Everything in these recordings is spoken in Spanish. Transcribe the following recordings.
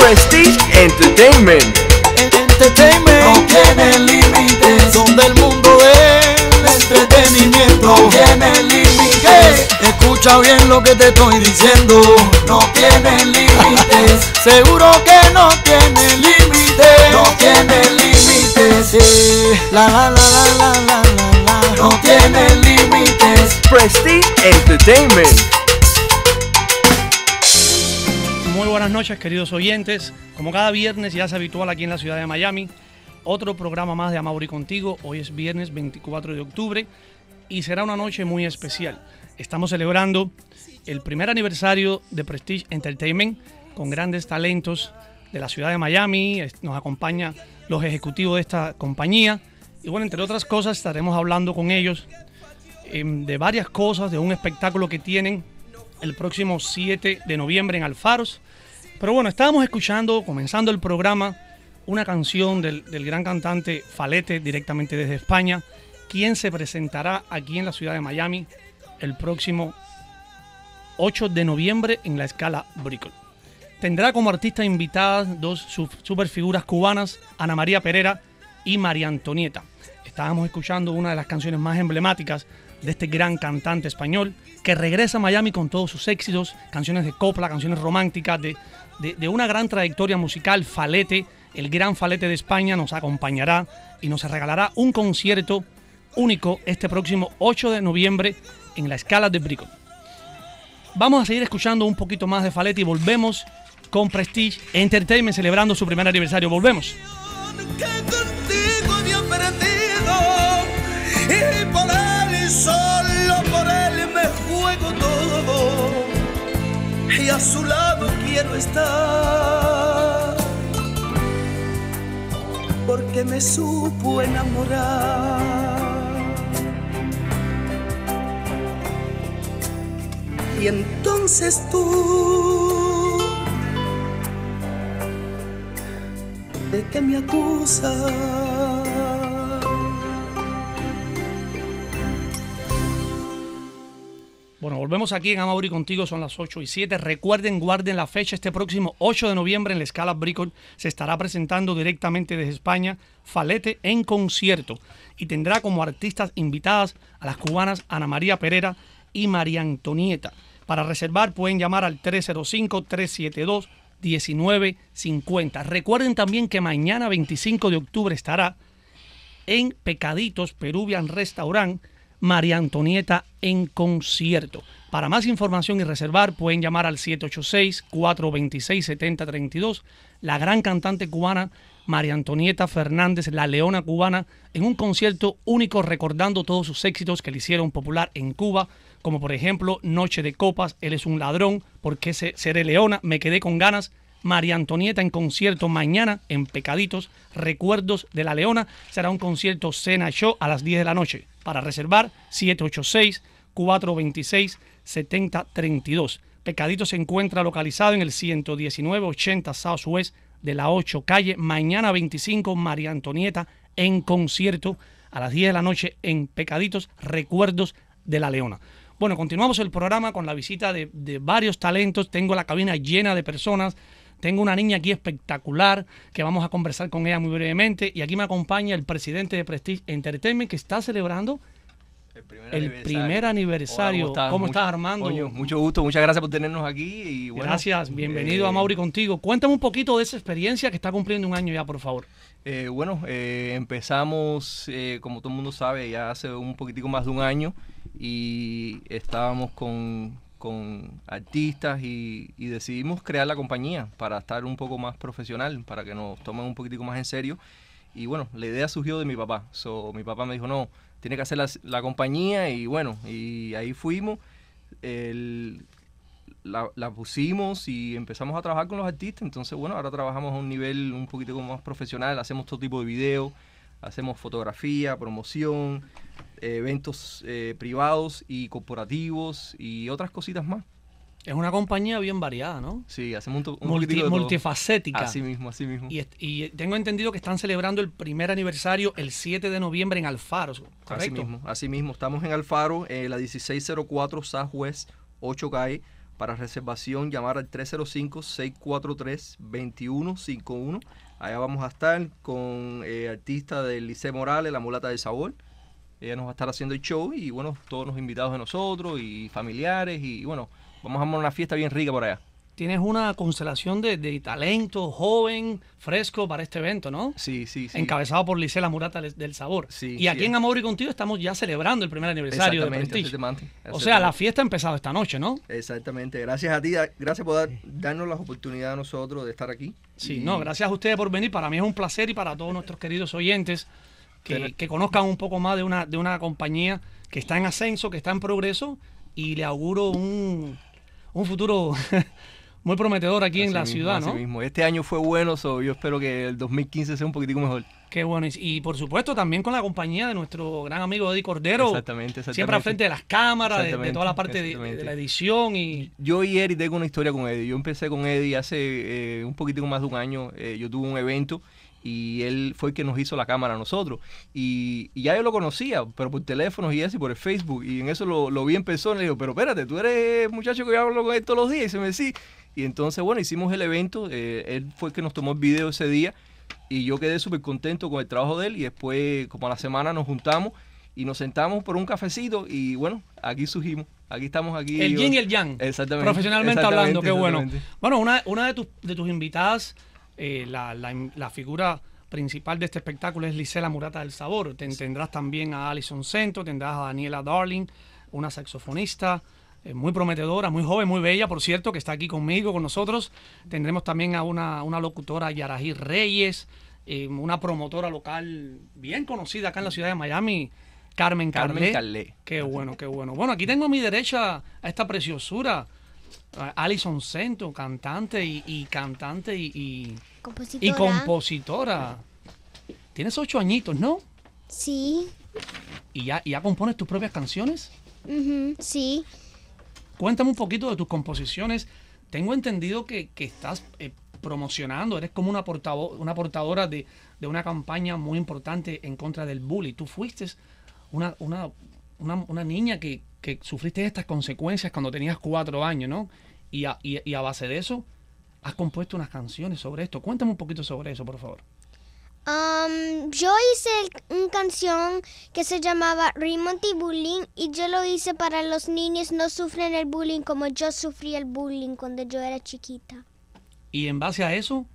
Prestige Entertainment. Entertainment no tiene límites. Donde el mundo es entretenimiento. No tiene límites. Escucha bien lo que te estoy diciendo. No tiene límites. Seguro que no tiene límites. No tiene límites. La la la la la la la la. No tiene límites. Prestige Entertainment. Muy buenas noches, queridos oyentes. Como cada viernes ya es habitual aquí en la ciudad de Miami, otro programa más de Amauri Contigo. Hoy es viernes 24 de octubre y será una noche muy especial. Estamos celebrando el primer aniversario de Prestige Entertainment con grandes talentos de la ciudad de Miami. Nos acompañan los ejecutivos de esta compañía. Y bueno, entre otras cosas, estaremos hablando con ellos em, de varias cosas, de un espectáculo que tienen el próximo 7 de noviembre en Alfaros. Pero bueno, estábamos escuchando, comenzando el programa, una canción del, del, gran cantante Falete directamente desde España, quien se presentará aquí en la ciudad de Miami el próximo 8 de noviembre en la escala Bricol. Tendrá como artistas invitadas dos super figuras cubanas, Ana María Pereira y María Antonieta. Estábamos escuchando una de las canciones más emblemáticas de este gran cantante español que regresa a Miami con todos sus éxitos, canciones de copla, canciones románticas, de, de, una gran trayectoria musical. Falete, el gran Falete de España, nos acompañará y nos regalará un concierto único este próximo 8 de noviembre en la escala de Bricol. Vamos a seguir escuchando un poquito más de Falete y volvemos con Prestige Entertainment celebrando su primer aniversario. Volvemos. él, solo por él me juego todo. Y a su lado quiero estar. Porque me supo enamorar. Y entonces tú de qué me acusas Bueno, volvemos aquí en Amauri contigo, son las 8 y 7. Recuerden, guarden la fecha, este próximo 8 de noviembre en la escala Bricol se estará presentando directamente desde España Falete en concierto y tendrá como artistas invitadas a las cubanas Ana María Pereira y María Antonieta. Para reservar pueden llamar al 305-372-1950. Recuerden también que mañana 25 de octubre estará en Pecaditos Peruvian Restaurant María Antonieta en concierto. Para más información y reservar pueden llamar al 786-426-7032. La gran cantante cubana María Antonieta Fernández, la leona cubana, en un concierto único recordando todos sus éxitos que le hicieron popular en Cuba, como por ejemplo Noche de Copas, Él es un ladrón, porque seré leona, me quedé con ganas. María Antonieta en concierto mañana en Pecaditos, Recuerdos de la Leona. Será un concierto Cena Show a las 10 de la noche. Para reservar, 786-426-7032. Pecadito se encuentra localizado en el 11980 Southwest de la 8 calle. Mañana 25, María Antonieta en concierto a las 10 de la noche en Pecaditos, Recuerdos de la Leona. Bueno, continuamos el programa con la visita de, de varios talentos. Tengo la cabina llena de personas. Tengo una niña aquí espectacular que vamos a conversar con ella muy brevemente. Y aquí me acompaña el presidente de Prestige Entertainment que está celebrando el primer el aniversario. primer aniversario. Hola, ¿Cómo, Mucho- estás, Armando? Coño, mucho gusto, muchas gracias por tenernos aquí. Y bueno, Gracias, bienvenido eh, a Mauri contigo. Cuéntame un poquito de esa experiencia que está cumpliendo un año ya, por favor. eh, bueno, eh, empezamos, como todo el mundo sabe, ya hace un poquitico más de un año y estábamos con, con artistas y, decidimos crear la compañía para estar un poco más profesional, para que nos tomen un poquitico más en serio. Y bueno, la idea surgió de mi papá. So, mi papá me dijo, no, tiene que hacer la, compañía y bueno, y ahí fuimos. El- la, la pusimos y empezamos a trabajar con los artistas. Entonces, bueno, ahora trabajamos a un nivel un poquito más profesional. Hacemos todo tipo de videos, hacemos fotografía, promoción, eventos eh, privados y corporativos y otras cositas más. Es una compañía bien variada, ¿no? Sí, hacemos un, un Multi- de multifacética. Así mismo, así mismo. Y, tengo entendido que están celebrando el primer aniversario el 7 de noviembre en Alfaro, Así ¿correcto? mismo, así mismo. Estamos en Alfaro, eh, la 1604 Southwest 8 calle, Para reservación, llamar al 305-643-2151. Allá vamos a estar con eh, artista del Liceo Morales, La Mulata del Sabor. Ella nos va a estar haciendo el show y bueno, todos los invitados de nosotros y familiares y bueno, vamos a armar una fiesta bien rica por allá. Tienes una constelación de, de talento joven, fresco para este evento, ¿no? Sí, sí, sí. Encabezado por Licela Murata del- Sabor. Sí, y aquí sí. en Amor y Contigo estamos ya celebrando el primer aniversario de Exactamente, Prestige. exactamente, O sea, la exactamente. fiesta ha empezado esta noche, ¿no? Exactamente. Gracias a ti, gracias por dar- darnos la oportunidad a nosotros de estar aquí. Sí, Y- no, gracias a ustedes por venir. Para mí es un placer y para todos nuestros queridos oyentes que, que conozcan un poco más de una, de una compañía que está en ascenso, que está en progreso y le auguro un, un futuro muy prometedor aquí en la mismo, ciudad, ¿no? mismo. Este año fue bueno, so yo espero que el 2015 sea un poquitico mejor. Qué bueno. Y, y, por supuesto también con la compañía de nuestro gran amigo Eddie Cordero. Exactamente, exactamente. Siempre al frente de las cámaras, de, toda la parte de- la edición y... Yo y Eddie tengo una historia con Eddie. Yo empecé con Eddie hace eh, un poquitico más de un año. Eh, yo tuve un evento y él fue el que nos hizo la cámara a nosotros. Y, y ya yo lo conocía, pero por teléfonos y eso, y por el Facebook. Y en eso lo, lo vi en persona y le digo, pero espérate, tú eres el muchacho que yo hablo con él todos los días. Y se me sí. Y entonces, bueno, hicimos el evento. eh, él fue el que nos tomó el video ese día. Y yo quedé súper contento con el trabajo de él. Y después, como a la semana, nos juntamos y nos sentamos por un cafecito. Y bueno, aquí surgimos. Aquí estamos aquí. El yin y el yang. Exactamente. Profesionalmente exactamente, hablando, qué bueno. Bueno, una, una de, tus, de tus invitadas, eh, la, la- la figura principal de este espectáculo es Lisela Murata del Sabor. Ten- tendrás también a Alison Cento, tendrás a Daniela Darling, una saxofonista eh, muy prometedora, muy joven, muy bella, por cierto, que está aquí conmigo, con nosotros. Tendremos también a una, una locutora, Yarají Reyes, eh, una promotora local bien conocida acá en la ciudad de Miami, Carmen Carmen Carlé. Carlé. Qué bueno, qué bueno. Bueno, aquí tengo a mi derecha a esta preciosura, Alison Cento, cantante y, y cantante y, y, Compositora. y compositora. Tienes ocho añitos, ¿no? Sí. ¿Y ya, ya compones tus propias canciones? sí. Cuéntame un poquito de tus composiciones. Tengo entendido que, que estás eh, promocionando, eres como una, una portadora de, de una campaña muy importante en contra del bullying. Tú fuiste una, una, una, una niña que, que sufriste estas consecuencias cuando tenías cuatro años, ¿no? Y a, y- y a base de eso, has compuesto unas canciones sobre esto. Cuéntame un poquito sobre eso, por favor. Am, yo hice una canción que se llamaba Remonty Bullying y yo lo hice para los niños no sufren el bullying como yo sufrí el bullying cuando yo era chiquita. Y en base a eso,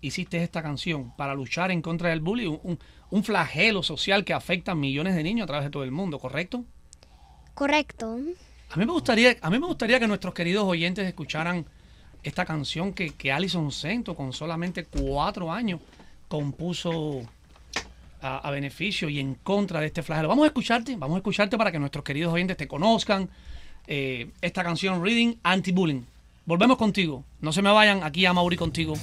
hiciste esta canción para luchar en contra del bullying, un, un flagelo social que afecta a millones de niños a través de todo el mundo, ¿correcto? Correcto. A mí me gustaría, a mí me gustaría que nuestros queridos oyentes escucharan esta canción que, que Alison Cento, con solamente cuatro años, compuso a, a beneficio y en contra de este flagelo. Vamos a escucharte, vamos a escucharte para que nuestros queridos oyentes te conozcan. eh, esta canción Reading Anti-Bullying. Volvemos contigo. No se me vayan aquí a Mauri contigo.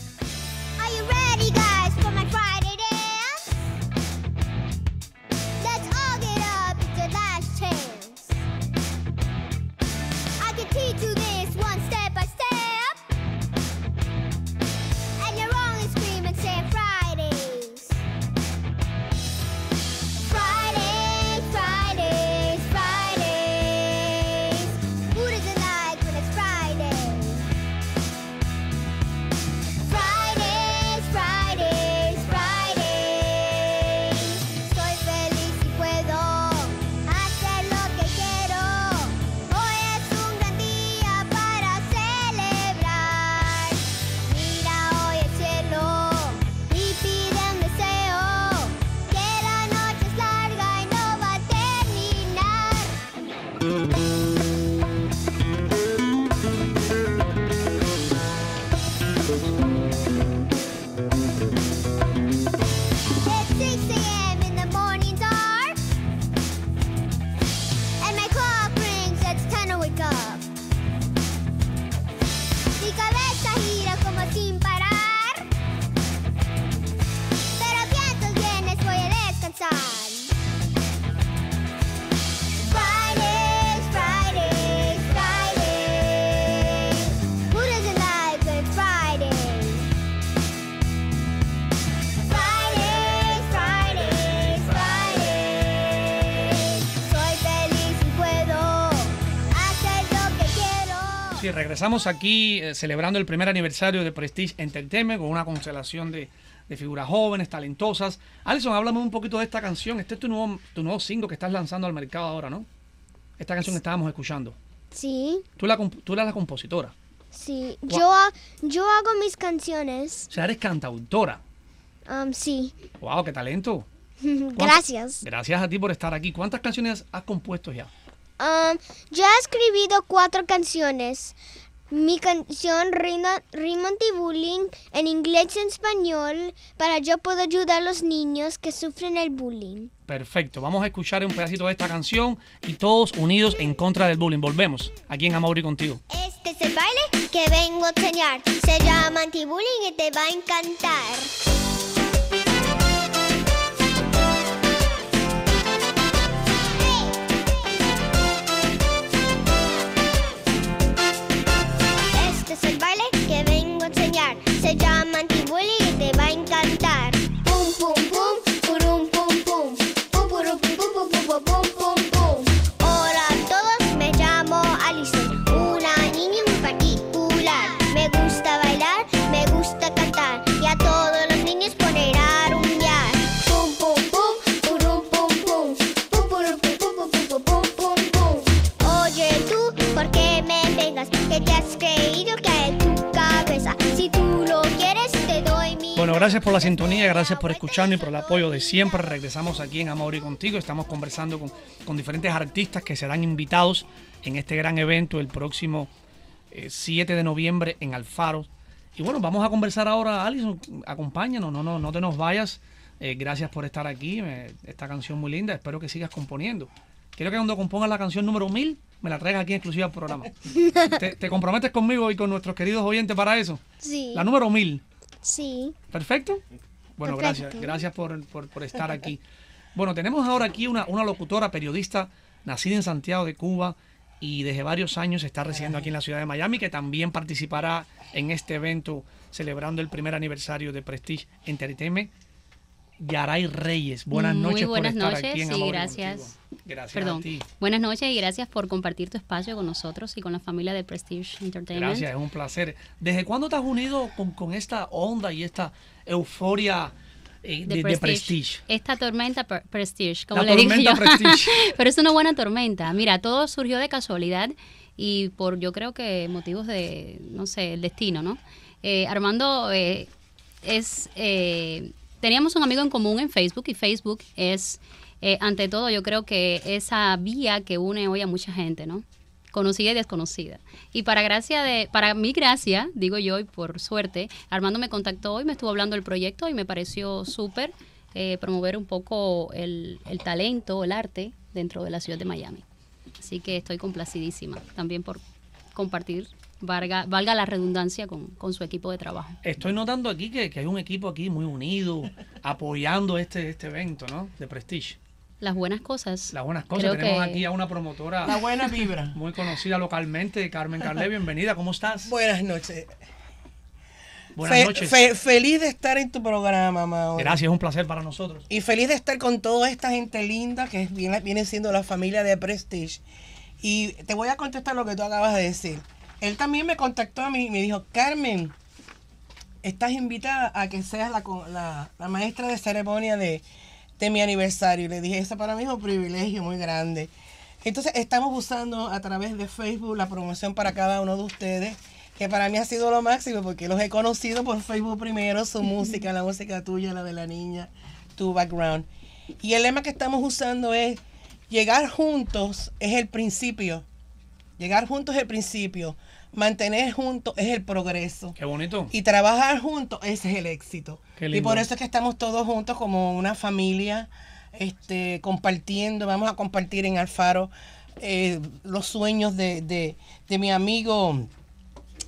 Sí, regresamos aquí eh, celebrando el primer aniversario de Prestige Entertainment con una constelación de, de figuras jóvenes, talentosas. Alison, háblame un poquito de esta canción. Este es tu nuevo, tu nuevo single que estás lanzando al mercado ahora, ¿no? Esta canción que estábamos escuchando. Sí, Tú, la, tú eres la compositora. sí. Yo, yo hago mis canciones. O sea, eres cantautora. Um, sí. ¡Wow! ¡Qué talento! Gracias. Gracias a ti por estar aquí. ¿Cuántas canciones has compuesto ya? Um, ya he escribido cuatro canciones. Mi canción Rima- Rima Anti-Bullying en inglés y en español para yo poder ayudar a los niños que sufren el bullying. Perfecto. Vamos a escuchar un pedacito de esta canción y todos unidos en contra del bullying. Volvemos aquí en Amauri contigo. Este es el baile que vengo a enseñar. Se llama Anti-Bullying y te va a encantar. Es el baile que vengo a enseñar. Se llama Anti-Bullying Bueno, gracias por la sintonía, gracias por escucharnos y por el apoyo de siempre. Regresamos aquí en Amauri contigo. Estamos conversando con, con diferentes artistas que serán invitados en este gran evento el próximo eh, 7 de noviembre en Alfaro. Y bueno, vamos a conversar ahora, Alison, acompáñanos, no, no, no te nos vayas. Eh, gracias por estar aquí, esta canción muy linda, espero que sigas componiendo. Quiero que cuando compongas la canción número 1000, me la traigas aquí en exclusiva al programa. ¿Te, te comprometes conmigo y con nuestros queridos oyentes para eso? Sí, La número 1000. Sí. ¿Perfecto? Bueno, Perfecto. gracias. Gracias por, por- por estar aquí. Bueno, tenemos ahora aquí una, una locutora, periodista, nacida en Santiago de Cuba y desde varios años está residiendo aquí en la ciudad de Miami, que también participará en este evento celebrando el primer aniversario de Prestige Entertainment. Yaray Reyes, buenas Muy noches buenas por estar noches, aquí en sí, Amor gracias. Contigo. Gracias Perdón. a ti. Buenas noches y gracias por compartir tu espacio con nosotros y con la familia de Prestige Entertainment. Gracias, es un placer. ¿Desde cuándo has unido con, con esta onda y esta euforia eh, de, de Prestige? Esta tormenta Prestige, como La le digo tormenta yo. Prestige. Pero es una buena tormenta. Mira, todo surgió de casualidad y por, yo creo que motivos de, no sé, el destino, ¿no? Eh, Armando eh, es, teníamos un amigo en común en Facebook y Facebook es, eh, ante todo, yo creo que esa vía que une hoy a mucha gente, ¿no? conocida y desconocida. Y para gracia de, para mi gracia, digo yo, y por suerte, Armando me contactó y me estuvo hablando del proyecto y me pareció súper eh, promover un poco el, el talento, el arte dentro de la ciudad de Miami. Así que estoy complacidísima también por compartir, valga, valga la redundancia, con, con su equipo de trabajo. Estoy notando aquí que, que hay un equipo aquí muy unido, apoyando este, este evento, ¿no? De Prestige. Las buenas cosas. Las buenas cosas. creo Tenemos que- aquí a una promotora La buena vibra. muy conocida localmente, Carmen Carle, bienvenida. ¿Cómo estás? Buenas noches. Buenas Fe- noches. fe- feliz de estar en tu programa, Mauro. Gracias, es un placer para nosotros. Y feliz de estar con toda esta gente linda que viene, viene siendo la familia de Prestige. Y te voy a contestar lo que tú acabas de decir. Él también me contactó a mí y me dijo, Carmen, estás invitada a que seas la, la- la maestra de ceremonia de, de mi aniversario. Y le dije, eso para mí es un privilegio muy grande. Entonces estamos usando a través de Facebook la promoción para cada uno de ustedes, que para mí ha sido lo máximo porque los he conocido por Facebook primero, su música, la música tuya, la de la niña, tu background. Y el lema que estamos usando es, llegar juntos es el principio. Llegar juntos es el principio. Mantener juntos es el progreso. Qué bonito. Y trabajar juntos, ese es el éxito. Qué Y lindo. por eso es que estamos todos juntos como una familia, este, compartiendo, vamos a compartir en Alfaro eh, los sueños de, de- de mi amigo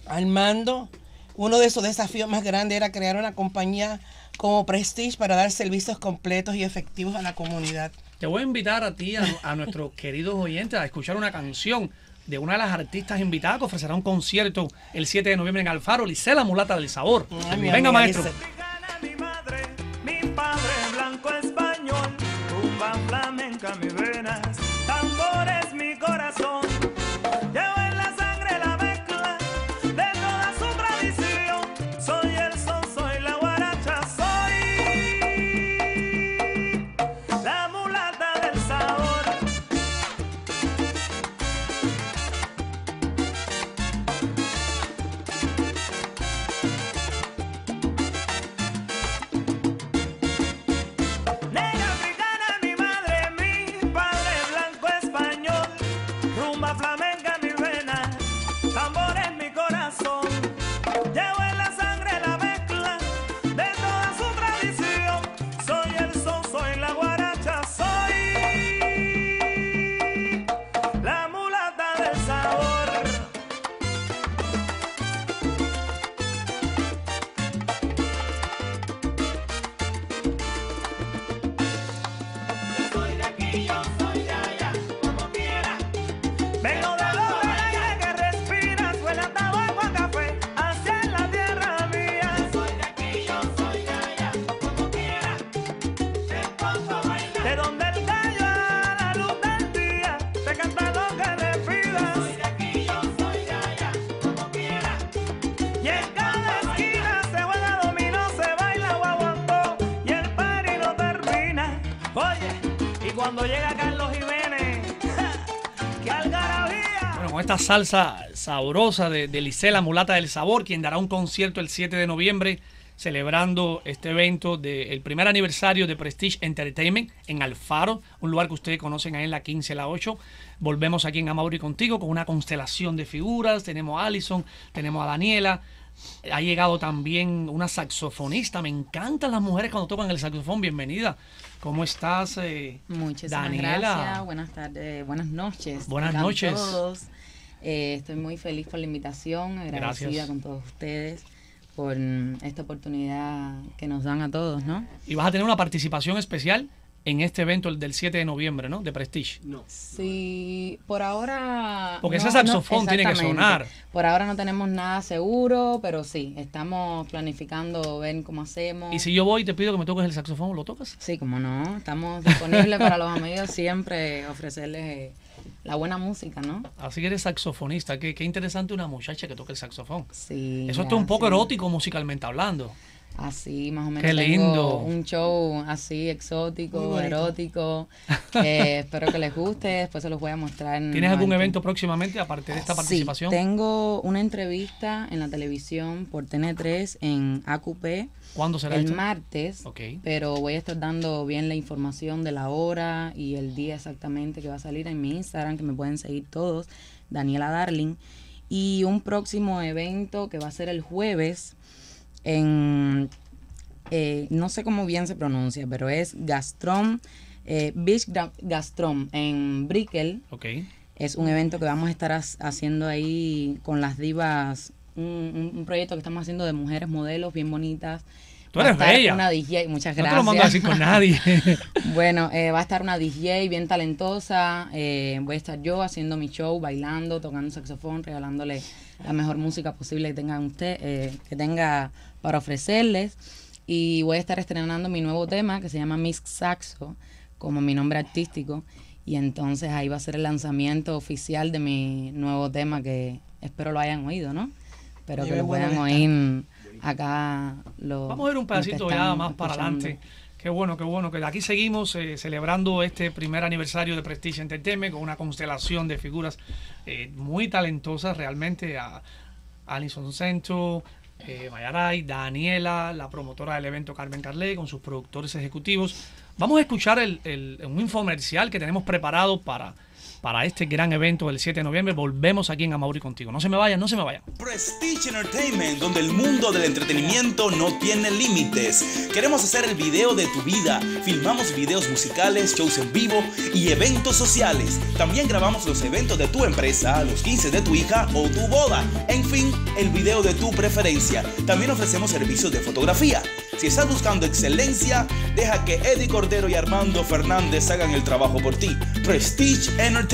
Armando. Uno de sus desafíos más grandes era crear una compañía como Prestige para dar servicios completos y efectivos a la comunidad. Te voy a invitar a ti, a, a nuestros queridos oyentes, a escuchar una canción de una de las artistas invitadas que ofrecerá un concierto el 7 de noviembre en Alfaro, Licela Mulata del Sabor. Ay, Venga, maestro. Esta salsa sabrosa de, de Licela Mulata del Sabor, quien dará un concierto el 7 de noviembre celebrando este evento del primer aniversario de Prestige Entertainment en Alfaro, un lugar que ustedes conocen ahí en la 15, la 8. Volvemos aquí en Amauri contigo con una constelación de figuras. Tenemos a Allison, tenemos a Daniela. Ha llegado también una saxofonista. Me encantan las mujeres cuando tocan el saxofón. Bienvenida. ¿Cómo estás, eh, Muchísimas Daniela? gracias. Buenas tardes, buenas noches. Buenas noches. todos. Eh, estoy muy feliz por la invitación, agradecida Gracias. con todos ustedes por mm, esta oportunidad que nos dan a todos, ¿no? Y vas a tener una participación especial en este evento el del 7 de noviembre, ¿no? De Prestige. No. Sí, por ahora... Porque ese saxofón tiene que sonar. Por ahora no tenemos nada seguro, pero sí, estamos planificando ver cómo hacemos. Y si yo voy y te pido que me toques el saxofón, ¿lo tocas? Sí, como no, estamos disponibles para los amigos siempre ofrecerles eh, la buena música, ¿no? Así que eres saxofonista. Qué, qué interesante una muchacha que toca el saxofón. Sí. Eso está un poco erótico musicalmente hablando. Así, más o menos. Qué tengo lindo. Un show así exótico, erótico. espero que les guste. Después se los voy a mostrar. ¿Tienes algún evento próximamente aparte de esta participación? Sí, tengo una entrevista en la televisión por TN3 en AQP. ¿Cuándo será El esto? martes. Ok. Pero voy a estar dando bien la información de la hora y el día exactamente que va a salir en mi Instagram, que me pueden seguir todos, Daniela Darling. Y un próximo evento que va a ser el jueves en, eh, no sé cómo bien se pronuncia, pero es Gastrom, eh, Beach Gastrom en Brickell. Ok. Es un evento que vamos a estar ha- haciendo ahí con las divas, un, proyecto que estamos haciendo de mujeres modelos bien bonitas. Tú Va a eres estar bella. Una DJ, muchas No te gracias. lo mando así con nadie. Bueno, eh, va a estar una DJ bien talentosa. eh, voy a estar yo haciendo mi show, bailando, tocando saxofón, regalándole la mejor música posible que tenga usted, eh, que tenga para ofrecerles. Y voy a estar estrenando mi nuevo tema que se llama Miss Saxo, como mi nombre artístico. Y entonces ahí va a ser el lanzamiento oficial de mi nuevo tema que espero lo hayan oído, ¿no? Espero Qué que lo puedan oír acá. Los, Vamos a ver un pedacito ya más para adelante. Qué bueno, qué bueno. Que aquí seguimos eh, celebrando este primer aniversario de Prestige Entertainment con una constelación de figuras eh, muy talentosas realmente. A Alison Cento, eh, Mayaray, Daniela, la promotora del evento Carmen Carlet con sus productores ejecutivos. Vamos a escuchar el, el- un infomercial que tenemos preparado para, para este gran evento del 7 de noviembre. Volvemos aquí en Amauri contigo. No se me vayan, no se me vayan. Prestige Entertainment, donde el mundo del entretenimiento no tiene límites. Queremos hacer el video de tu vida. Filmamos videos musicales, shows en vivo y eventos sociales. También grabamos los eventos de tu empresa, los 15 de tu hija o tu boda. En fin, el video de tu preferencia. También ofrecemos servicios de fotografía. Si estás buscando excelencia, deja que Eddie Cordero y Armando Fernández hagan el trabajo por ti. Prestige Entertainment,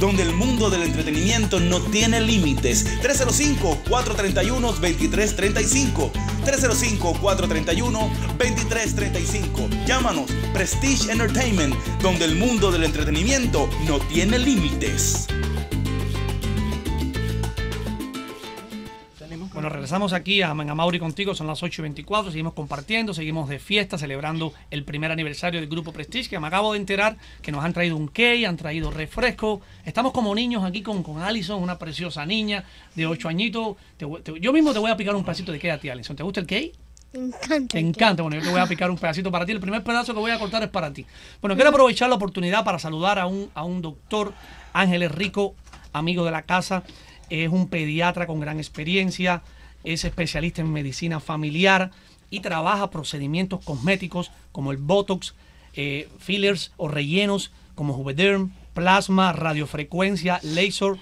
donde el mundo del entretenimiento no tiene límites. 305-431-2335. 305-431-2335. Llámanos Prestige Entertainment, donde el mundo del entretenimiento no tiene límites. Bueno, regresamos aquí a Mauri contigo, son las 8 y 24, seguimos compartiendo, seguimos de fiesta, celebrando el primer aniversario del Grupo Prestige, que me acabo de enterar que nos han traído un cake, han traído refresco, estamos como niños aquí con, con Allison, una preciosa niña de 8 añitos, Te te- yo mismo te voy a picar un pedacito de cake a ti, Allison, ¿te gusta el cake? Me encanta. Te encanta, bueno, yo te voy a picar un pedacito para ti. El primer pedazo que voy a cortar es para ti. Bueno, quiero aprovechar la oportunidad para saludar a un, a un doctor, Ángeles Rico, amigo de la casa. Es un pediatra con gran experiencia, es especialista en medicina familiar y trabaja procedimientos cosméticos como el Botox, eh, fillers o rellenos como Juvederm, plasma, radiofrecuencia, laser,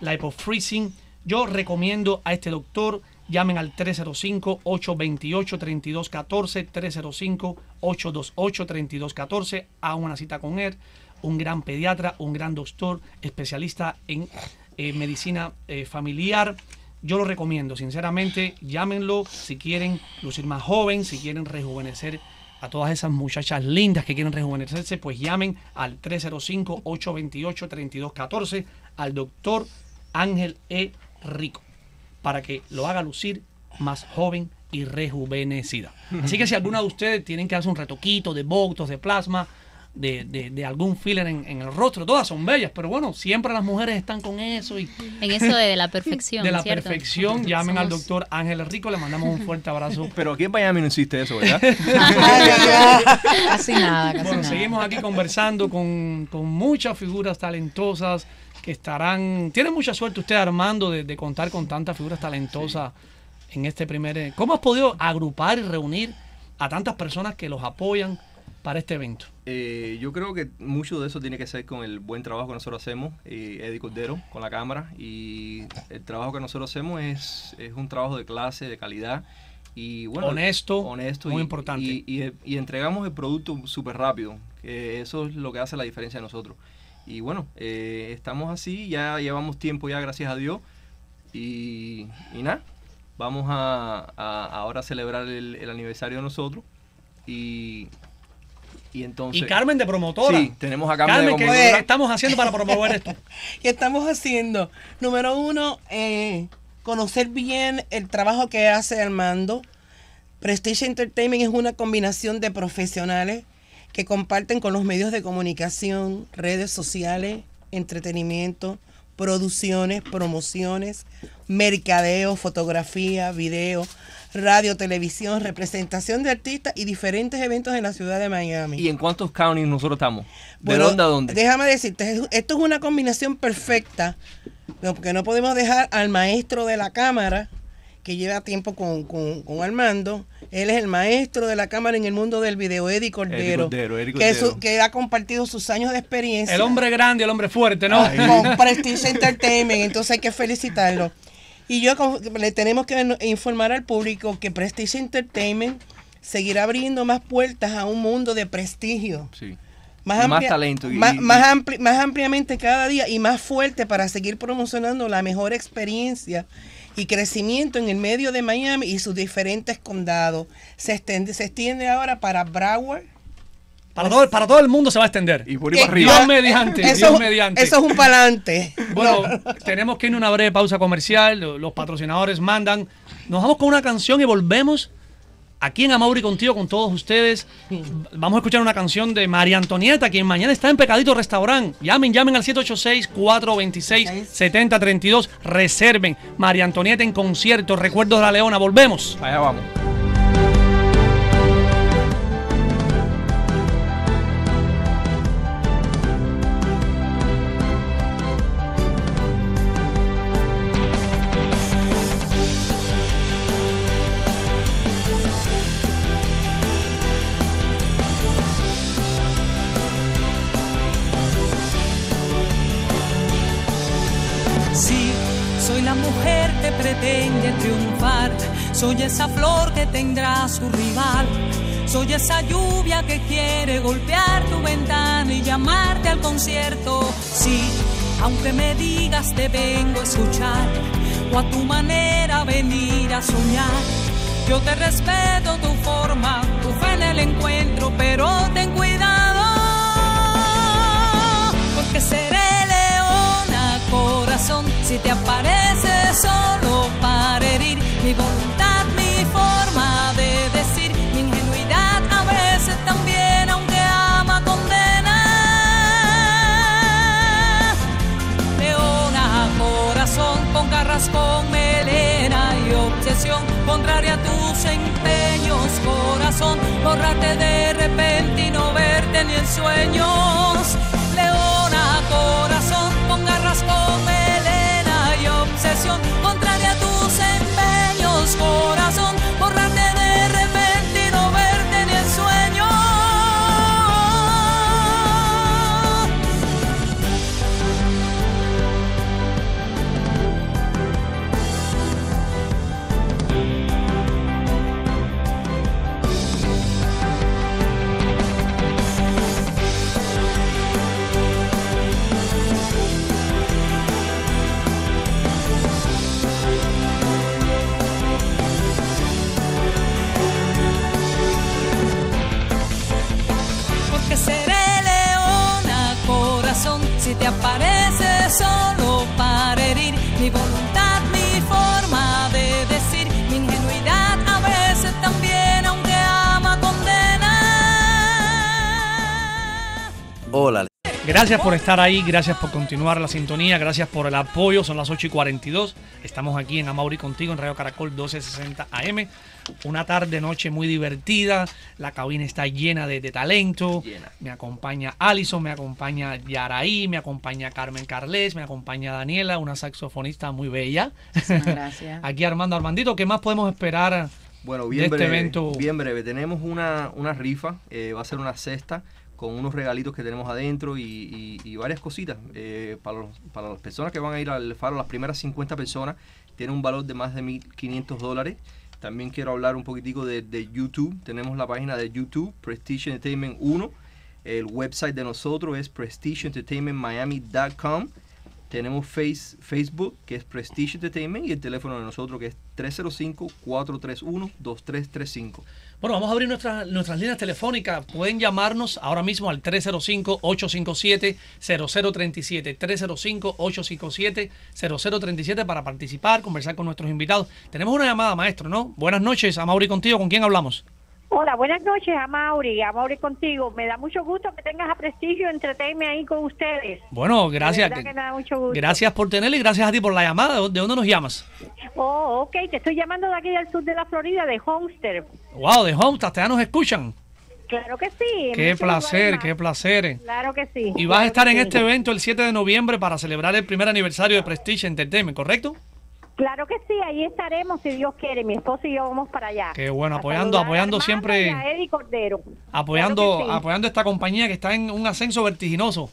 lipofreezing. Yo recomiendo a este doctor, llamen al 305-828-3214, 305-828-3214, hagan una cita con él, un gran pediatra, un gran doctor, especialista en eh, medicina eh, familiar. Yo lo recomiendo, sinceramente, llámenlo si quieren lucir más joven, si quieren rejuvenecer a todas esas muchachas lindas que quieren rejuvenecerse, pues llamen al 305-828-3214 al doctor Ángel E. Rico para que lo haga lucir más joven y rejuvenecida. Así que si alguna de ustedes tienen que hacer un retoquito de botox, de plasma, de, de- de algún filler en, en el rostro. Todas son bellas, pero bueno, siempre las mujeres están con eso y En eso de la perfección, de la ¿cierto? perfección. Llamen al doctor Ángel Rico, le mandamos un fuerte abrazo. Pero aquí en Miami no existe eso, ¿verdad? Casi nada, casi Bueno, nada. seguimos aquí conversando con, con muchas figuras talentosas que estarán. Tiene mucha suerte usted, Armando, de, de contar con tantas figuras talentosas en este primer. eh, ¿Cómo has podido agrupar y reunir a tantas personas que los apoyan para este evento? Eh, yo creo que mucho de eso tiene que ser con el buen trabajo que nosotros hacemos, eh, Eddie Cordero, con la cámara. Y el trabajo que nosotros hacemos es, es un trabajo de clase, de calidad. Y bueno, Honesto, honesto muy y- importante. Y, y- y entregamos el producto súper rápido, que eso es lo que hace la diferencia de nosotros. Y bueno, eh, estamos así, ya llevamos tiempo ya, gracias a Dios. Y, y nada, vamos a, a ahora celebrar el, el aniversario de nosotros. Y, y entonces... Y Carmen de promotora. Sí, tenemos a Carmen, Carmen, de ¿qué estamos haciendo para promover esto? ¿Qué estamos haciendo? Número uno, eh, conocer bien el trabajo que hace Armando. Prestige Entertainment es una combinación de profesionales que comparten con los medios de comunicación, redes sociales, entretenimiento, producciones, promociones, mercadeo, fotografía, video, radio, televisión, representación de artistas y diferentes eventos en la ciudad de Miami. ¿Y en cuántos counties nosotros estamos? ¿De Bueno, dónde a dónde? Déjame decirte, es- esto es una combinación perfecta, porque no podemos dejar al maestro de la cámara, que lleva tiempo con, con- con Armando. Él es el maestro de la cámara en el mundo del video, Eddie Cordero, Cordero, Eddie que, su- Cordero. que ha compartido sus años de experiencia. El hombre grande, el hombre fuerte, ¿no? con Prestige Entertainment, entonces hay que felicitarlo. Y yo le tenemos que informar al público que Prestige Entertainment seguirá abriendo más puertas a un mundo de prestigio. Sí. Más, más talento y- más, y- más ampli- más ampliamente cada día y más fuerte para seguir promocionando la mejor experiencia y crecimiento en el medio de Miami y sus diferentes condados. Se extiende, se extiende ahora para Broward. Para todo, para todo el mundo se va a extender. Y por Eh, Dios ah, mediante, eso, Dios mediante. eso es un palante. Bueno, tenemos que ir a una breve pausa comercial. lo- Los patrocinadores mandan. Nos vamos con una canción y volvemos aquí en Amauri contigo, con todos ustedes. Vamos a escuchar una canción de María Antonieta, quien mañana está en Pecadito Restaurant. Llamen, llamen al 786-426-7032. Reserven. María Antonieta en concierto. Recuerdos de la Leona. Volvemos. Allá vamos. Su rival. Soy esa lluvia que quiere golpear tu ventana y llamarte al concierto. Sí, aunque me digas te vengo a escuchar o a tu manera venir a soñar. Yo te respeto tu forma, tu fe en el encuentro, pero ten cuidado porque seré leona, corazón, si te apareces solo para borrarte de repente y no verte ni en sueños. Leona, corazón, con garras, con melena y obsesión, contraria a tus empeños, corazón, solo para herir mi voluntad, mi forma de decir, mi ingenuidad a veces también, aunque ama condena. Hola. Gracias por estar ahí, gracias por continuar la sintonía, gracias por el apoyo. Son las 8 y 42. Estamos aquí en Amauri Contigo en Radio Caracol 1260 AM. Una tarde, noche muy divertida. La cabina está llena de, de talento. Me acompaña Alison, me acompaña Yaraí, me acompaña Carmen Carles, me acompaña Daniela, una saxofonista muy bella. gracias. Aquí Armando Armandito, ¿qué más podemos esperar Bueno, de bien este breve, evento? bien breve. Tenemos una, una rifa, eh, va a ser una cesta con unos regalitos que tenemos adentro y, varias cositas. Eh, para, para las personas que van a ir al faro, las primeras 50 personas, tiene un valor de más de 1.500 dólares. También quiero hablar un poquitico de, de YouTube. Tenemos la página de YouTube, Prestige Entertainment 1. El website de nosotros es prestigeentertainmentmiami.com. Tenemos face, Facebook, que es Prestige Entertainment, y el teléfono de nosotros, que es 305-431-2335. Bueno, vamos a abrir nuestras nuestras líneas telefónicas. Pueden llamarnos ahora mismo al 305-857-0037. 305-857-0037 para participar, conversar con nuestros invitados. Tenemos una llamada, maestro, ¿no? Buenas noches, a Mauri contigo. ¿Con quién hablamos? Hola, buenas noches, a Mauri, a Mauri contigo. Me da mucho gusto que tengas a Prestigio Entertainment ahí con ustedes. Bueno, gracias. Que me da mucho gusto. Gracias por tenerle y gracias a ti por la llamada. ¿De dónde nos llamas? Oh, ok, te estoy llamando de aquí del sur de la Florida, de Homestead. Wow, de Homestead, ya nos escuchan. Claro que sí. Qué placer, qué placer. Claro que sí. Y vas a estar que en sí. este evento el 7 de noviembre para celebrar el primer aniversario de Prestige Entertainment, ¿correcto? Claro que sí, ahí estaremos si Dios quiere. Mi esposo y yo vamos para allá. Qué bueno, apoyando, apoyando siempre. y a Eddie Cordero. apoyando, Claro que sí. apoyando esta compañía que está en un ascenso vertiginoso.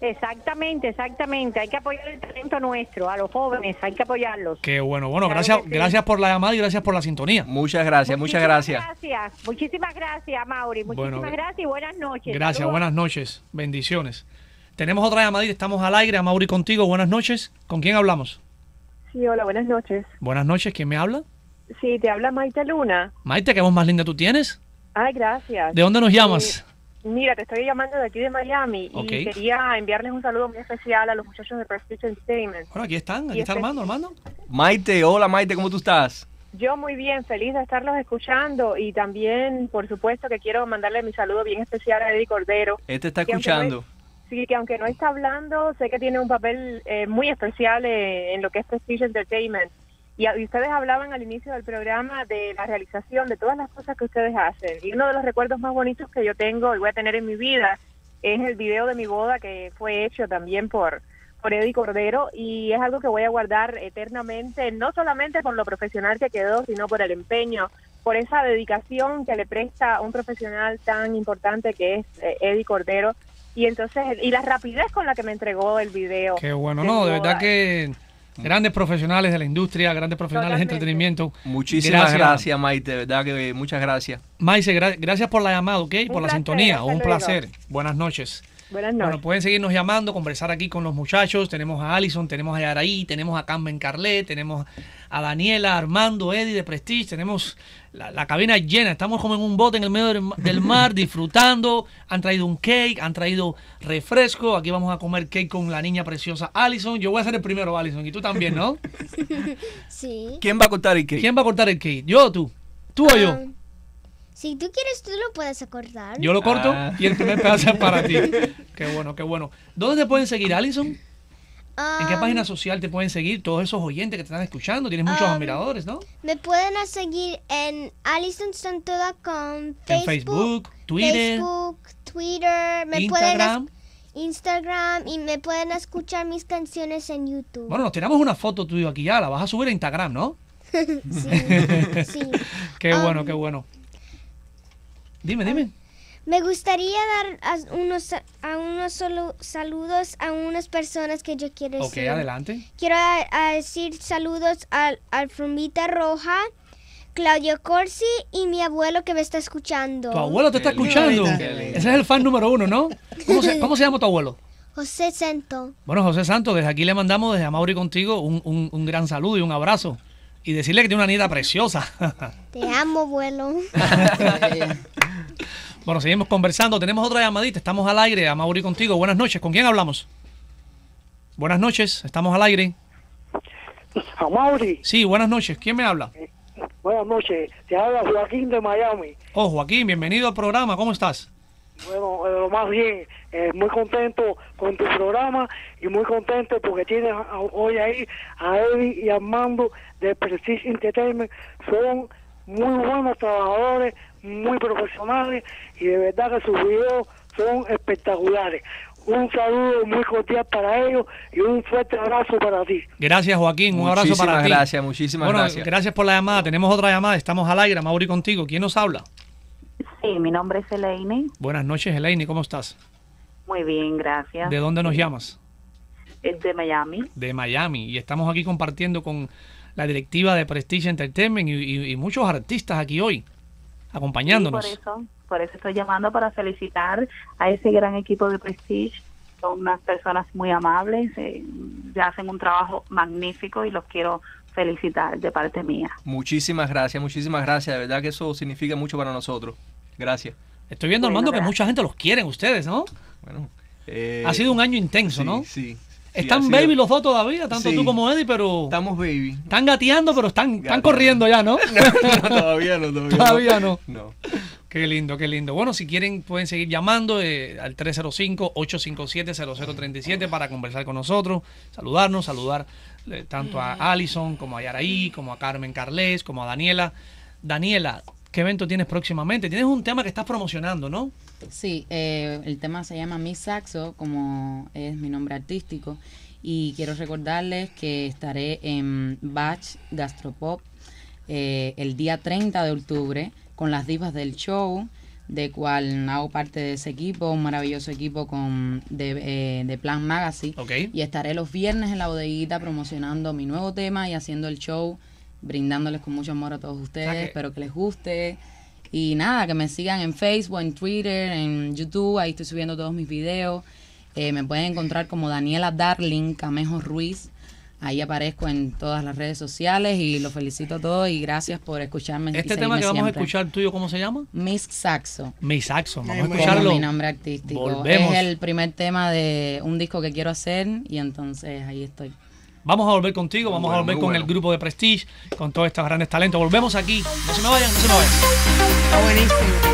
Exactamente, exactamente. Hay que apoyar el talento nuestro, a los jóvenes, hay que apoyarlos. Qué bueno, bueno, Claro gracias, sí. gracias por la llamada y gracias por la sintonía. Muchas gracias, muchas gracias. Gracias, muchísimas gracias, Mauri. Muchísimas Bueno, gracias y buenas noches. Gracias, Saludos. buenas noches, bendiciones. Tenemos otra llamadita, estamos al aire, a Mauri contigo, buenas noches. ¿Con quién hablamos? Sí, hola, buenas noches. Buenas noches, ¿quién me habla? Sí, te habla Maite Luna. Maite, ¿qué voz más linda tú tienes? Ay, gracias. ¿De dónde nos llamas? Eh, mira, te estoy llamando de aquí de Miami y quería enviarles un saludo muy especial a los muchachos de Prestige Entertainment. Bueno, aquí están, aquí Y está este- Armando, Armando. Maite, hola Maite, ¿cómo tú estás? Yo muy bien, feliz de estarlos escuchando y también, por supuesto, que quiero mandarle mi saludo bien especial a Eddie Cordero. Este está escuchando. Sí, que aunque no está hablando, sé que tiene un papel eh, muy especial eh, en lo que es Prestige Entertainment. Y, a- y ustedes hablaban al inicio del programa de la realización de todas las cosas que ustedes hacen. Y uno de los recuerdos más bonitos que yo tengo y voy a tener en mi vida es el video de mi boda que fue hecho también por, por Eddie Cordero y es algo que voy a guardar eternamente, no solamente por lo profesional que quedó, sino por el empeño, por esa dedicación que le presta un profesional tan importante que es eh, Eddie Cordero y entonces y la rapidez con la que me entregó el video. Qué bueno, no, de verdad que grandes profesionales de la industria, grandes profesionales de entretenimiento. Muchísimas gracias, Maite, de verdad que muchas gracias. Maite, gra- gracias por la llamada, ¿ok? por la sintonía, un luego. placer. Buenas noches. Buenas noches. Bueno, pueden seguirnos llamando, conversar aquí con los muchachos. Tenemos a Alison, tenemos a Yaraí, tenemos a Carmen Carlet, tenemos a Daniela, Armando, Eddie de Prestige. Tenemos la, la cabina llena. Estamos como en un bote en el medio del, ma- del mar disfrutando. Han traído un cake, han traído refresco. Aquí vamos a comer cake con la niña preciosa Alison. Yo voy a ser el primero, Alison, y tú también, ¿no? Sí. ¿Quién va a cortar el cake? ¿Quién va a cortar el cake? ¿Yo o tú? ¿Tú o yo? Ah, Si tú quieres, tú lo puedes acordar. Yo lo corto Ah. y el primer pedazo es para ti. Qué bueno, qué bueno. ¿Dónde te pueden seguir, Alison? ¿En qué Um, página social te pueden seguir todos esos oyentes que te están escuchando? Tienes muchos Um, admiradores, ¿no? Me pueden seguir en alisonsantoda.com, En Facebook, Twitter, Facebook, Twitter, me Instagram. pueden Instagram y me pueden escuchar mis canciones en YouTube. Bueno, nos tiramos una foto tuya aquí ya, la vas a subir a Instagram, ¿no? sí, sí. Qué Um, bueno, qué bueno. Dime, dime. Me gustaría dar a unos a unos solo saludos a unas personas que yo quiero Ok, decir. adelante. Quiero a- a decir saludos al Alfromita Roja, Claudio Corsi y mi abuelo que me está escuchando. Tu abuelo te está escuchando. Ese es el fan número uno, ¿no? ¿Cómo se, cómo se llama tu abuelo? José Sento. Bueno, José Santos, desde aquí le mandamos desde Amauri contigo un, un- un gran saludo y un abrazo. Y decirle que tiene una nieta preciosa. Te amo, abuelo. bueno, seguimos conversando. Tenemos otra llamadita. Estamos al aire. Amauri contigo. Buenas noches. ¿Con quién hablamos? Buenas noches. Estamos al aire. A Mauri, Sí, buenas noches. ¿Quién me habla? buenas noches. Te habla Joaquín de Miami. Oh, Joaquín, bienvenido al programa. ¿Cómo estás? Bueno, eh, lo más bien, eh, muy contento con tu programa y muy contento porque tienes a- hoy ahí a Eddie y Armando de Prestige Entertainment. Son muy buenos trabajadores, muy profesionales y de verdad que sus videos son espectaculares. Un saludo muy cordial para ellos y un fuerte abrazo para ti. Gracias, Joaquín. Un abrazo para ti. gracias, muchísimas bueno, gracias. por la llamada. Tenemos otra llamada. Estamos al aire. Mauri contigo. ¿Quién nos habla? Sí, mi nombre es Elaine. Buenas noches, Elaine. ¿Cómo estás? Muy bien, gracias. ¿De dónde nos llamas? Es de Miami. De Miami. Y estamos aquí compartiendo con la directiva de Prestige Entertainment y, y- y muchos artistas aquí hoy, acompañándonos. Sí, por eso, por eso estoy llamando para felicitar a ese gran equipo de Prestige. Son unas personas muy amables, eh, ya hacen un trabajo magnífico y los quiero felicitar de parte mía. Muchísimas gracias, muchísimas gracias. De verdad que eso significa mucho para nosotros. Gracias. Estoy viendo, Bueno, Armando, que mucha gente los quieren ustedes, ¿no? Bueno, eh, ha sido un año intenso, sí, ¿no? Sí. Están baby los dos todavía, tanto Sí. tú como Eddie, pero... Estamos baby. Están gateando, pero están, están corriendo ya, ¿no? No, todavía no, todavía, Todavía no. No. Qué lindo, qué lindo. Bueno, si quieren pueden seguir llamando eh, al 305-857-0037 para conversar con nosotros, saludarnos, saludar eh, tanto a Alison como a Yaraí, como a Carmen Carles, como a Daniela. Daniela, ¿qué evento tienes próximamente? Tienes un tema que estás promocionando, ¿no? Sí, eh, el tema se llama Miss Saxo, como es mi nombre artístico. Y quiero recordarles que estaré en Batch Gastropop eh, el día 30 de octubre con las divas del show, de cual hago parte de ese equipo, un maravilloso equipo con de, eh, de Plan Magazine. Y estaré los viernes en la bodeguita promocionando mi nuevo tema y haciendo el show, brindándoles con mucho amor a todos ustedes. Espero que les guste. Y nada, que me sigan en Facebook, en Twitter, en YouTube. Ahí estoy subiendo todos mis videos. Eh, me pueden encontrar como Daniela Darling Camejo Ruiz. Ahí aparezco en todas las redes sociales y los felicito a todos y gracias por escucharme. y Este tema que vamos a escuchar tuyo, ¿cómo se llama? Miss Saxo. Miss Saxo, vamos a Como escucharlo. mi nombre artístico. Volvemos. Es el primer tema de un disco que quiero hacer y entonces ahí estoy. Vamos a volver contigo, vamos bueno, a volver con bueno. el grupo de Prestige, con todos estos grandes talentos. Volvemos aquí. No se me vayan, no se me vayan. buenísimo.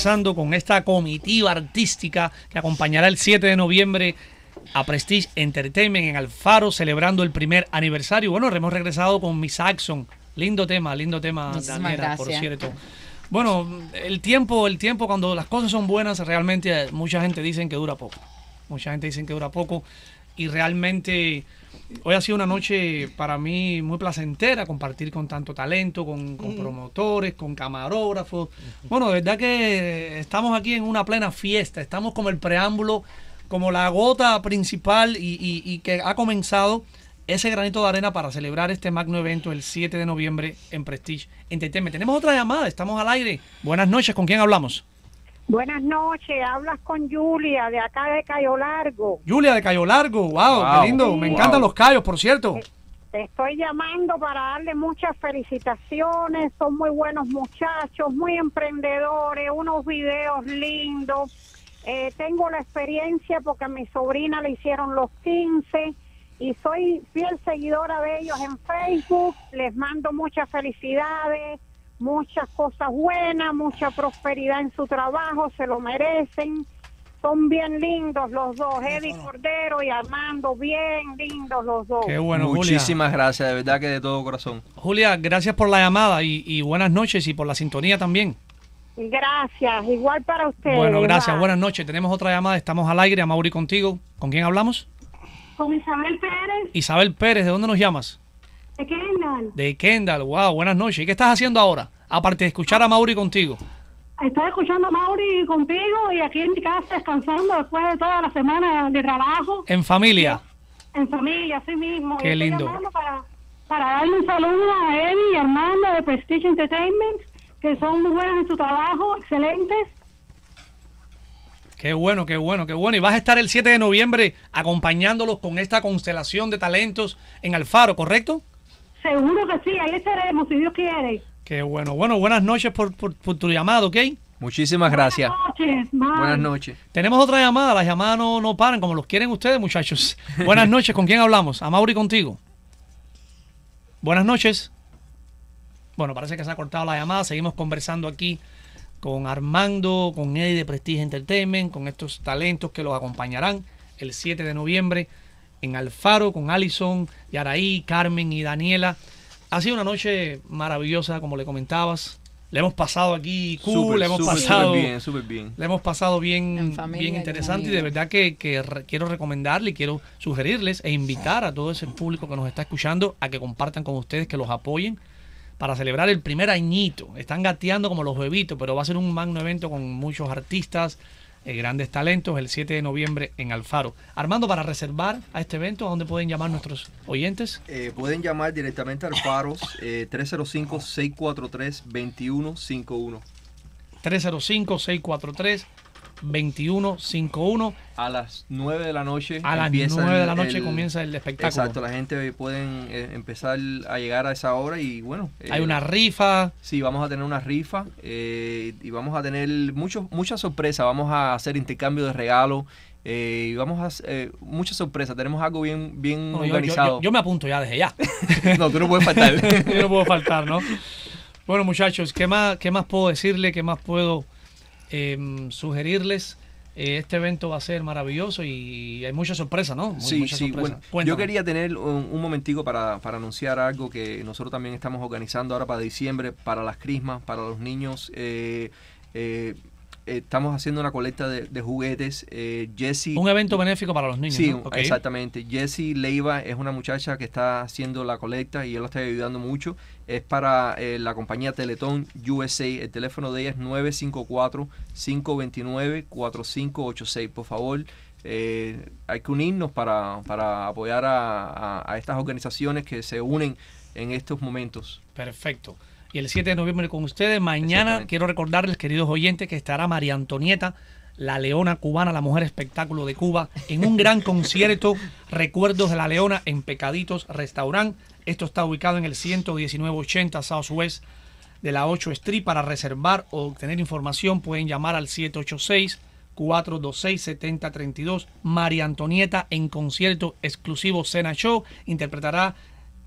Conversando con esta comitiva artística que acompañará el 7 de noviembre a Prestige Entertainment en Alfaro, celebrando el primer aniversario. Bueno, hemos regresado con Miss Saxon. Lindo tema, lindo tema, Daniela, por cierto. Bueno, el tiempo, el tiempo cuando las cosas son buenas, realmente mucha gente dice que dura poco. Mucha gente dice que dura poco. Y realmente hoy ha sido una noche para mí muy placentera compartir con tanto talento, con, con promotores, con camarógrafos. Bueno, de verdad que estamos aquí en una plena fiesta. Estamos como el preámbulo, como la gota principal y, y- y que ha comenzado ese granito de arena para celebrar este magno evento el 7 de noviembre en Prestige Entertainment. Tenemos otra llamada, estamos al aire. Buenas noches, ¿con quién hablamos? Buenas noches, hablas con Julia de acá de Cayo Largo. Julia de Cayo Largo, wow, Wow. qué lindo. Me encantan los callos, por cierto. Te estoy llamando para darle muchas felicitaciones, son muy buenos muchachos, muy emprendedores, unos videos lindos. Eh, tengo la experiencia porque a mi sobrina le hicieron los 15 y soy fiel seguidora de ellos en Facebook. Les mando muchas felicidades, muchas cosas buenas, mucha prosperidad en su trabajo, se lo merecen. Son bien lindos los dos, Eddie Cordero y Armando, bien lindos los dos. Qué bueno, Julia. Muchísimas gracias, de verdad que de todo corazón. Julia, gracias por la llamada y, y buenas noches y por la sintonía también. Gracias, igual para ustedes. Bueno, gracias. Buenas noches. Tenemos otra llamada. Estamos al aire. A Mauri contigo. ¿Con quién hablamos? Con Isabel Pérez, Isabel Pérez. ¿De dónde nos llamas? De Kendall. De Kendall. Wow, buenas noches. ¿Y qué estás haciendo ahora? Aparte de escuchar a Mauri contigo. Estoy escuchando a Mauri contigo y aquí en mi casa descansando después de toda la semana de trabajo, En familia. en familia, así mismo. Qué estoy lindo. Para, para darle un saludo a Eddie y Armando de Prestige Entertainment, que son muy buenos en su trabajo, excelentes. Qué bueno, qué bueno, qué bueno. Y vas a estar el 7 de noviembre acompañándolos con esta constelación de talentos en Alfaro, ¿correcto? Seguro que sí, ahí estaremos, si Dios quiere. Qué bueno. Bueno, buenas noches por, por- por tu llamado, ¿ok? Muchísimas gracias. Noches. Buenas noches. Tenemos otra llamada. Las llamadas no, no paran como los quieren ustedes, muchachos. Buenas noches. ¿Con quién hablamos? A Mauri contigo. Buenas noches. Bueno, parece que se ha cortado la llamada. Seguimos conversando aquí con Armando, con Eddie de Prestige Entertainment, con estos talentos que los acompañarán el 7 de noviembre en Alfaro con Alison, Yaraí, Carmen y Daniela. Ha sido una noche maravillosa, como le comentabas. Le hemos pasado aquí cool, le hemos pasado bien, bien. le hemos pasado bien, familia bien interesante y de verdad que, que re- quiero recomendarle y quiero sugerirles e invitar a todo ese público que nos está escuchando a que compartan con ustedes, que los apoyen para celebrar el primer añito. Están gateando como los bebitos, pero va a ser un magno evento con muchos artistas, eh, grandes talentos, el 7 de noviembre en Alfaro. Armando, para reservar a este evento, ¿a dónde pueden llamar nuestros oyentes? Eh, pueden llamar directamente al Faros eh, 305-643-2151. 305-643-2151. A las 9 de la noche. A las empieza 9 de la noche el- comienza el espectáculo. Exacto, la gente pueden eh, empezar a llegar a esa hora y bueno. Hay eh, una rifa. Sí, vamos a tener una rifa eh, y vamos a tener muchos muchas sorpresas. Vamos a hacer intercambio de regalos eh, y vamos a eh, muchas sorpresas. Tenemos algo bien bien Bueno, yo- organizado. yo- yo me apunto ya desde ya. no, tú no puedes faltar. Yo no puedo faltar, ¿no? Bueno, muchachos, ¿qué más, qué más puedo decirle? ¿Qué más puedo em, sugerirles? Eh, este evento va a ser maravilloso y hay muchas sorpresas, ¿no? Muy- Sí, sí, sorpresas. bueno, yo quería tener un, un momentico para, para anunciar algo que nosotros también estamos organizando ahora para diciembre, para las crismas, para los niños. eh, eh, estamos haciendo una colecta de, de juguetes. Eh, Jessie... Un evento benéfico para los niños. Sí, exactamente. Jessie Leiva es una muchacha que está haciendo la colecta y él la está ayudando mucho. Es para eh, la compañía Teletón USA. El teléfono de ella es 954-529-4586. Por favor, eh, hay que unirnos para, para apoyar a, a- a estas organizaciones que se unen en estos momentos. Perfecto. Y el 7 de noviembre con ustedes. Mañana quiero recordarles, queridos oyentes, que estará María Antonieta, la leona cubana, la mujer espectáculo de Cuba, en un gran concierto, Recuerdos de la Leona, en Pecaditos Restaurant. Esto está ubicado en el 11980 Southwest de la 8 Street. Para reservar o obtener información pueden llamar al 786 426 7032 María Antonieta en concierto exclusivo Cena Show interpretará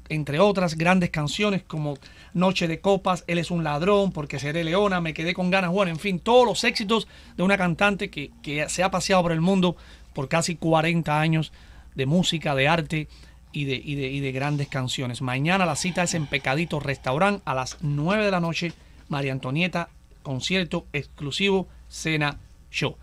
entre otras grandes canciones como Noche de Copas, Él es un ladrón, Porque seré leona, Me quedé con ganas, bueno, en fin, todos los éxitos de una cantante que, que se ha paseado por el mundo por casi 40 años de música, de arte y de, y de, y de grandes canciones. Mañana la cita es en Pecadito Restaurant a las 9 de la noche, María Antonieta, concierto exclusivo, Cena Show.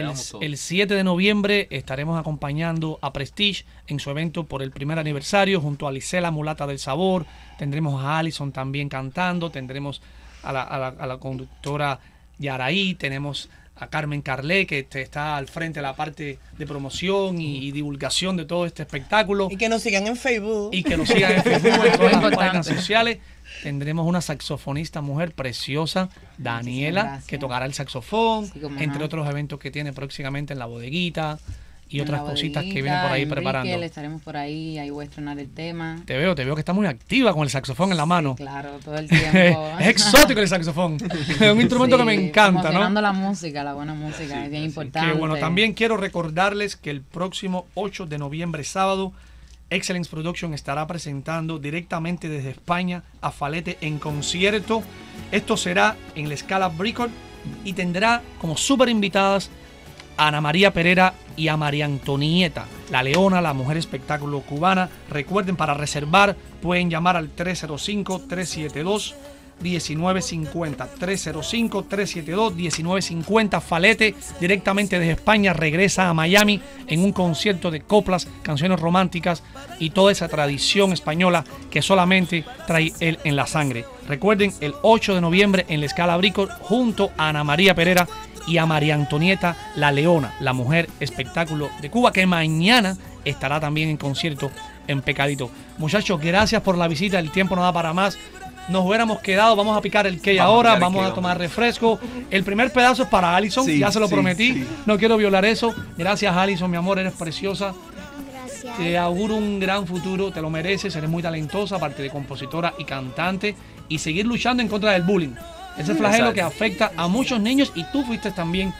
El, el 7 de noviembre estaremos acompañando a Prestige en su evento por el primer aniversario junto a Lisela Mulata del Sabor. Tendremos a Allison también cantando. Tendremos a la, a la- a la conductora Yaraí. Tenemos a Carmen Carlé que te- está al frente de la parte de promoción y, y divulgación de todo este espectáculo. Y que nos sigan en Facebook. Y que nos sigan en Facebook, en todas las páginas sociales. Tendremos una saxofonista mujer preciosa, Daniela, que tocará el saxofón, entre no. otros eventos que tiene próximamente en la bodeguita y otras la cositas que bodeguita, viene por ahí preparando. Estaremos por ahí, ahí voy a estrenar el tema. Te veo, te veo que está muy activa con el saxofón en la mano. Claro, todo el tiempo. es exótico el saxofón. es un instrumento que me encanta, ¿no? la música, la buena música, es bien importante. Que bueno, también quiero recordarles que el próximo 8 de noviembre, sábado, Excellence Production estará presentando directamente desde España a Falete en concierto. Esto será en la escala Record y tendrá como súper invitadas Ana María Pereira y a María Antonieta, la leona, la mujer espectáculo cubana. Recuerden, para reservar pueden llamar al 305-372. 1950 305 372 1950 Falete directamente desde España regresa a Miami en un concierto de coplas, canciones románticas y toda esa tradición española que solamente trae él en la sangre. Recuerden el 8 de noviembre en la Escala Bricol junto a Ana María Pereira y a María Antonieta La Leona, la mujer espectáculo de Cuba que mañana estará también en concierto en Pecadito. Muchachos, gracias por la visita, el tiempo no da para más nos hubiéramos quedado. Vamos a picar el cake Vamos ahora, vamos a tomar refresco. El primer pedazo es para Alison, Sí, ya se lo sí, prometí. sí. No quiero violar eso. Gracias, Alison, mi amor, eres preciosa. Gracias. Te auguro un gran futuro, te lo mereces, eres muy talentosa, aparte de compositora y cantante, y seguir luchando en contra del bullying. Ese flagelo Exacto. que afecta a muchos niños y tú fuiste también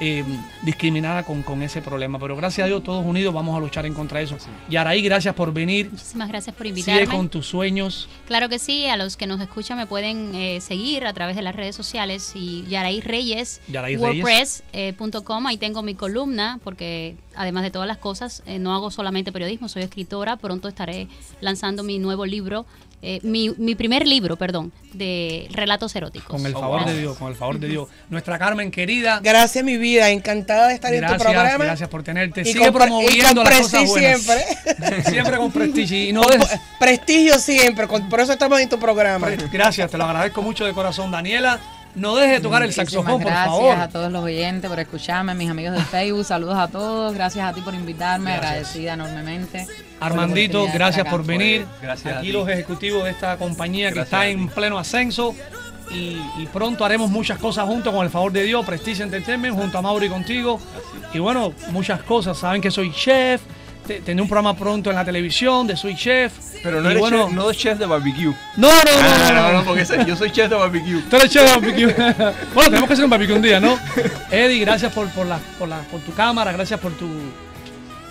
eh, discriminada con, con ese problema. Pero gracias a Dios, todos unidos vamos a luchar en contra de eso. Y Araí, gracias por venir. Muchísimas gracias por Sigue invitarme. con tus sueños. Claro que sí, a los que nos escuchan me pueden eh, seguir a través de las redes sociales y Yaraí Reyes, Yaraí Reyes. WordPress.com, ahí tengo mi columna, porque además de todas las cosas, eh, no hago solamente periodismo, soy escritora, pronto estaré lanzando mi nuevo libro, eh, mi, mi primer libro, perdón, de relatos eróticos. Con el favor de Dios, con el favor de Dios. Nuestra Carmen querida. Gracias, mi vida. Encantada de estar en tu programa. gracias por tenerte. Y Sigue promoviendo con las cosas prestigio buenas. siempre. siempre con prestigio. Y no dejes- Prestigio siempre. con- por eso estamos en tu programa. Gracias, te lo agradezco mucho de corazón, Daniela. No dejes de tocar el saxofón, por gracias favor. a todos los oyentes por escucharme, mis amigos de Facebook, saludos a todos, gracias a ti por invitarme, Gracias. agradecida enormemente. Armandito, gracias por venir. Gracias a Aquí ti. los ejecutivos de esta compañía que Gracias está en pleno ascenso. Y, y pronto haremos muchas cosas juntos con el favor de Dios, Prestige Entertainment, junto a Mauri y contigo. Y bueno, muchas cosas. Saben que soy chef. Te- Tendré un programa pronto en la televisión de Soy Chef. Pero no eres bueno, chef, no es chef de barbecue. No, no, no, Ah, no, no, no. porque yo soy chef de barbecue. Tú eres chef de barbecue. bueno, tenemos que hacer un barbecue un día, ¿no? Eddie, gracias por, por, la, por, la, por tu cámara, gracias por tu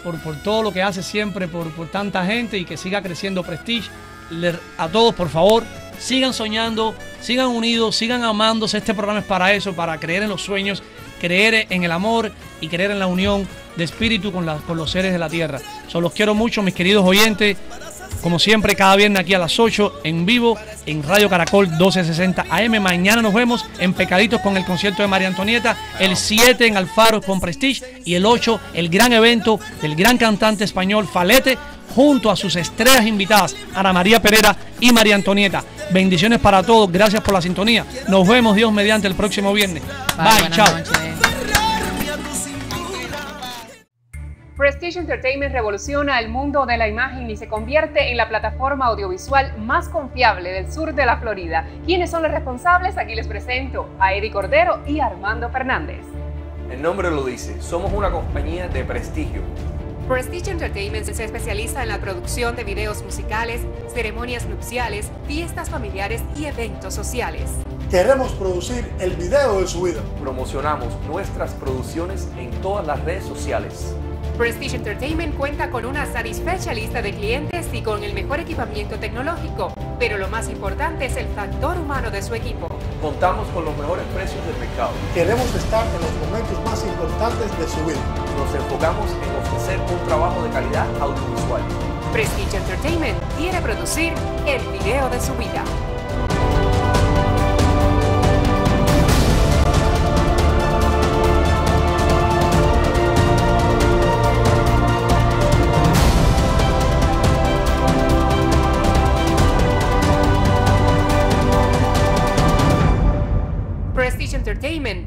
por, por todo lo que haces siempre, por, por tanta gente y que siga creciendo Prestige. Le- a todos, por favor, sigan soñando, sigan unidos, sigan amándose. Este programa es para eso, para creer en los sueños, creer en el amor y creer en la unión de espíritu con, la- con los seres de la tierra. So, los quiero mucho, mis queridos oyentes. Como siempre, cada viernes aquí a las 8 en vivo en Radio Caracol 1260 AM. Mañana nos vemos en Pecaditos con el concierto de María Antonieta. El 7 en Alfaro con Prestige. Y el 8, el gran evento del gran cantante español Falete junto a sus estrellas invitadas, Ana María Pereira y María Antonieta. Bendiciones para todos. Gracias por la sintonía. Nos vemos Dios mediante el próximo viernes. Bye, chao. noches. Prestige Entertainment revoluciona el mundo de la imagen y se convierte en la plataforma audiovisual más confiable del sur de la Florida. ¿Quiénes son los responsables? Aquí les presento a Eddie Cordero y Armando Fernández. El nombre lo dice, somos una compañía de prestigio. Prestige Entertainment se especializa en la producción de videos musicales, ceremonias nupciales, fiestas familiares y eventos sociales. Queremos producir el video de su vida. Promocionamos nuestras producciones en todas las redes sociales. Prestige Entertainment cuenta con una satisfecha lista de clientes y con el mejor equipamiento tecnológico, pero lo más importante es el factor humano de su equipo. Contamos con los mejores precios del mercado. Queremos estar en los momentos más importantes de su vida. Nos enfocamos en ofrecer un trabajo de calidad audiovisual. Prestige Entertainment quiere producir el video de su vida. Entertainment